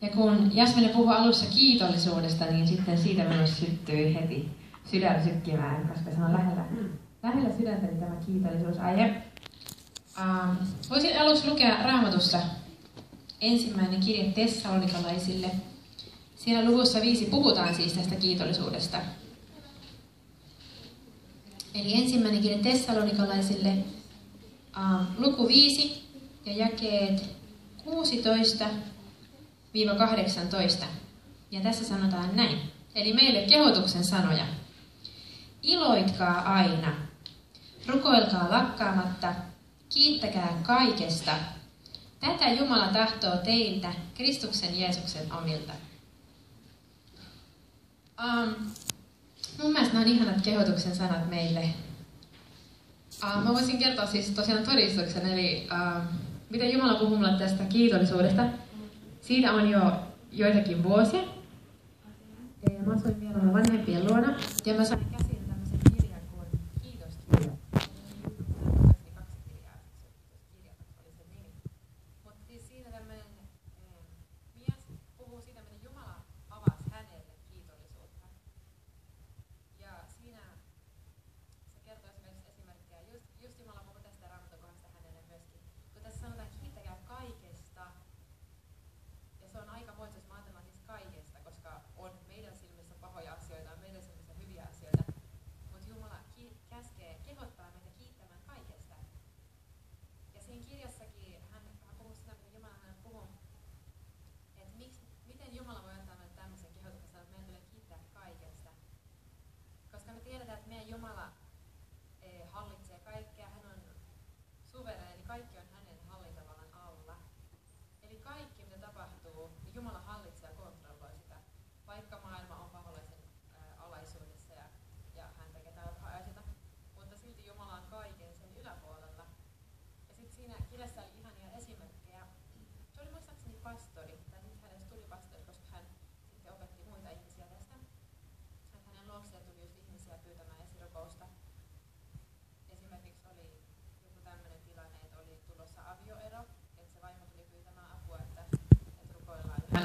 Ja kun Jasmine puhui alussa kiitollisuudesta, niin sitten siitä minusta syttyi heti sydän sykkimään, koska se on lähellä, lähellä sydäntäni tämä kiitollisuusaihe. Ähm, voisin aluksi lukea raamatusta ensimmäinen kirje Tessalonikalaisille. Siinä luvussa viisi puhutaan siis tästä kiitollisuudesta. Eli ensimmäinen kirje Tessalonikalaisille, ähm, luku 5 ja jakeet 16 18. Ja tässä sanotaan näin. Eli meille kehotuksen sanoja. Iloitkaa aina. Rukoilkaa lakkaamatta. Kiittäkää kaikesta. Tätä Jumala tahtoo teiltä, Kristuksen Jeesuksen omilta. Um, mun mielestä nämä on ihanat kehotuksen sanat meille. Uh, mä voisin kertoa siis tosiaan todistuksen, eli uh, miten Jumala puhuu mulle tästä kiitollisuudesta. Siitä on jo joitakin vuosia. Mä asuin vielä vanhempien luona ja mä sain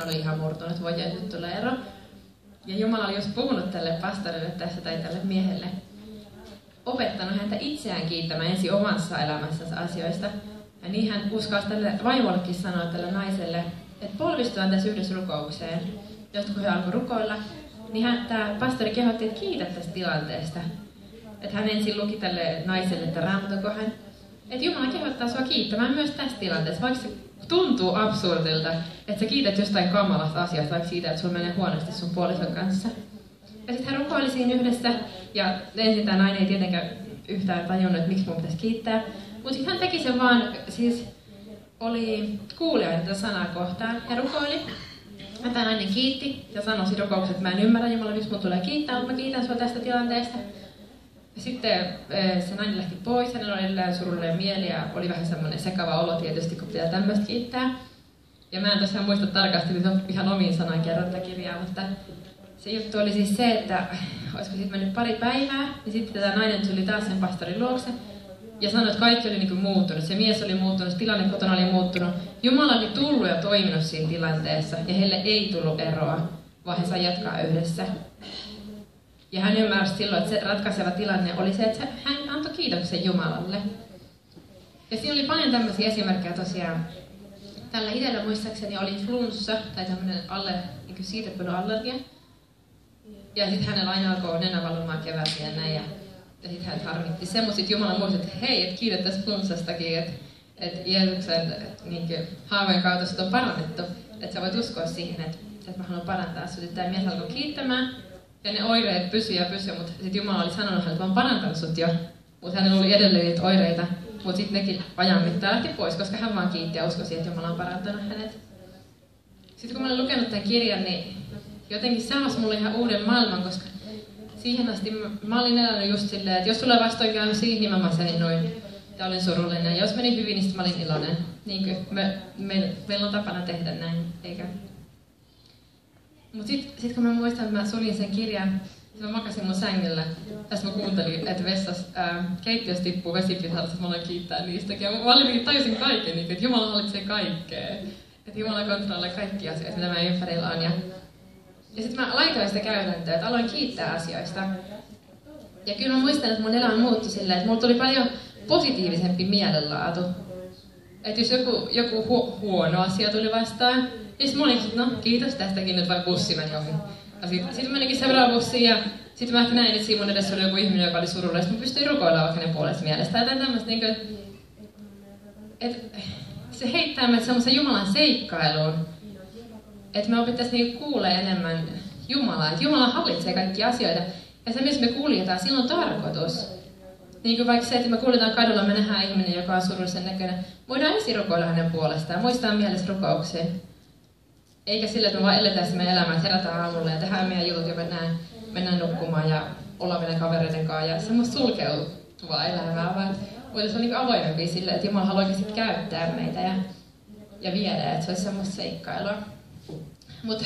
oli ihan murtunut, voi nyt tulee ero. Ja Jumala oli just puhunut tälle pastorille tässä tai tälle miehelle, opettanut häntä itseään kiittämään ensin omassa elämässänsä asioista. Ja niin hän uskalsi tälle vaimollekin sanoa tälle naiselle, että polvistuaan tässä yhdessä rukoukseen, josta kun he alkoi rukoilla, niin hän, tämä pastori kehotti, että kiitä tästä tilanteesta. Että hän ensin luki tälle naiselle, että raamatako hän, että Jumala kehottaa sinua kiittämään myös tässä tilanteessa, vaikka tuntuu absurdilta, että sä kiität jostain kamalasta asiasta, vaikka siitä, että sulla menee huonosti sun puolison kanssa. Ja sitten hän rukoili siinä yhdessä, ja ensin tämä nainen ei tietenkään yhtään tajunnut, että miksi mun pitäisi kiittää. Mutta sitten hän teki sen vaan, siis oli kuulijoita tätä sanaa kohtaan ja rukoili. Ja tämä nainen kiitti ja sanoi siinä että mä en ymmärrä Jumala, miksi mun tulee kiittää, mutta mä kiitän sua tästä tilanteesta. Sitten eh, se nainen lähti pois, hänellä oli edelleen surullinen mieli ja oli vähän semmoinen sekava olo tietysti, kun pitää tämmöistä kiittää. Ja mä en tosiaan muista tarkasti nyt ihan omiin sanan kirjaa, mutta se juttu oli siis se, että olisiko sitten mennyt pari päivää, niin sitten tämä nainen tuli taas sen pastorin luokse ja sanoi, että kaikki oli niin kuin muuttunut. Se mies oli muuttunut, tilanne kotona oli muuttunut. Jumala oli tullut ja toiminut siinä tilanteessa ja heille ei tullut eroa, vaan he sai jatkaa yhdessä. Ja hän ymmärsi silloin, että se ratkaiseva tilanne oli se, että hän antoi kiitoksen Jumalalle. Ja siinä oli paljon tämmöisiä esimerkkejä tosiaan. Tällä itsellä muistaakseni oli flunssa tai tämmöinen alle, niin allergia. Ja sitten hänellä aina alkoi nenä valumaan ja näin. Ja, ja sitten hän harmitti se, mutta sitten Jumala muistutti, että hei, että kiitos tästä flunssastakin, että että Jeesuksen niin haavojen kautta on parannettu. Että sä voit uskoa siihen, että, että mä haluan parantaa sut. Tämä mies alkoi kiittämään ja ne oireet pysyi ja pysyi, mutta sitten Jumala oli sanonut että mä oon parantanut sut jo. Mutta hänellä oli edelleen niitä oireita. Mutta sitten nekin ajan mittaan lähti pois, koska hän vaan kiitti ja uskosi, että Jumala on parantanut hänet. Sitten kun mä olin lukenut tämän kirjan, niin jotenkin se avasi mulle ihan uuden maailman, koska siihen asti mä, mä olin elänyt just silleen, että jos tulee vastoin käynyt siihen, niin mä masennuin ja olin surullinen. Ja jos meni hyvin, niin mä olin iloinen. Niin kuin me, me, meillä on tapana tehdä näin, eikä mutta sitten sit kun mä muistan, että mä sulin sen kirjan, mä makasin mun sängyllä. Tässä mä kuuntelin, että vessas, ää, keittiössä tippuu vesipisarasta, mä aloin kiittää niistä. Ja mä olin, tajusin kaiken, niin, että Jumala hallitsee kaikkea. Että Jumala kontrolloi kaikki asiat, mitä mä ympärillä on. Ja, ja sitten mä laitoin sitä käytäntöä, että aloin kiittää asioista. Ja kyllä mä muistan, että mun elämä muuttui silleen, että mulla tuli paljon positiivisempi mielenlaatu. Että jos joku, joku hu- huono asia tuli vastaan, sitten mä olin, että no kiitos tästäkin, nyt vaikka bussi meni ohi. Ja sitten sit menikin seuraava bussi ja sitten mä ehkä näin, että siinä edessä oli joku ihminen, joka oli surullinen, ja mä pystyin rukoilemaan vaikka ne puolesta mielestä. Jotain tämmöistä, niin kuin, että se heittää meidät semmoisen Jumalan seikkailuun, että me opittaisiin niin kuulee enemmän Jumalaa, että Jumala hallitsee kaikkia asioita. Ja se, missä me kuljetaan, sillä on tarkoitus. Niin kuin vaikka se, että me kuljetaan kadulla, me nähdään ihminen, joka on surullisen näköinen. Voidaan ensin rukoilla hänen puolestaan, muistaa mielessä rukouksia. Eikä sillä, että me vaan eletään se meidän elämää, herätään aamulla ja tehdään meidän jutut ja mennään, mennään nukkumaan ja ollaan meidän kavereiden kanssa ja semmoista sulkeutuvaa elämää, vaan voitaisiin olla niin avoimempia sille, että Jumala haluaa oikeasti käyttää meitä ja, ja viedä, että se olisi semmoista seikkailua. Mutta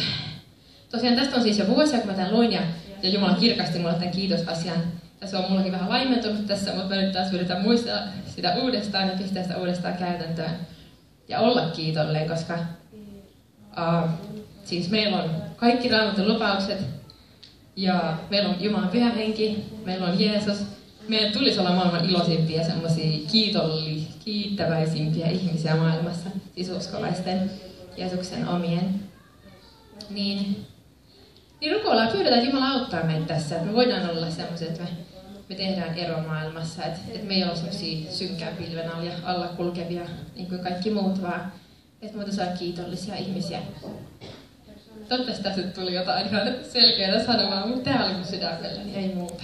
tosiaan tästä on siis jo vuosia, kun mä tämän luin ja, ja Jumala kirkasti mulle tämän kiitosasian. Ja se on mullakin vähän laimentunut tässä, mutta mä nyt taas yritän muistaa sitä uudestaan ja pistää sitä uudestaan käytäntöön. Ja olla kiitollinen, koska uh, siis meillä on kaikki raamatun lupaukset ja meillä on Jumalan pyhä henki, meillä on Jeesus. Meidän tulisi olla maailman iloisimpia, semmoisia kiitolli, kiittäväisimpiä ihmisiä maailmassa, siis uskovaisten Jeesuksen omien. Niin, niin rukoillaan pyydetään, että Jumala auttaa meitä tässä. Että me voidaan olla semmoiset, että me, me tehdään ero maailmassa. Että, että me ei ole semmoisia synkkää pilven alla, alla kulkevia, niin kuin kaikki muut, vaan että me olla kiitollisia ihmisiä. Toivottavasti tässä tuli jotain ihan selkeää sanomaa, mutta tämä oli mun sydämelläni, ei muuta.